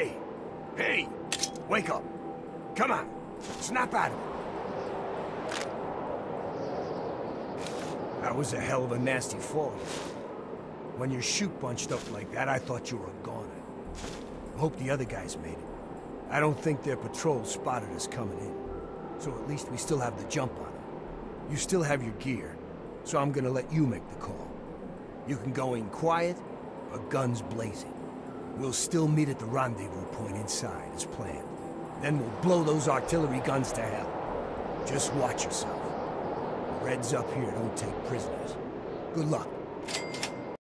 Hey! Hey, wake up! Come on! Snap out of it! That was a hell of a nasty fall. When your chute bunched up like that, I thought you were a goner. Hope the other guys made it. I don't think their patrol spotted us coming in. So at least we still have the jump on them. You still have your gear, so I'm gonna let you make the call. You can go in quiet, or guns blazing. We'll still meet at the rendezvous point inside, as planned. Then we'll blow those artillery guns to hell. Just watch yourself. The Reds up here don't take prisoners. Good luck.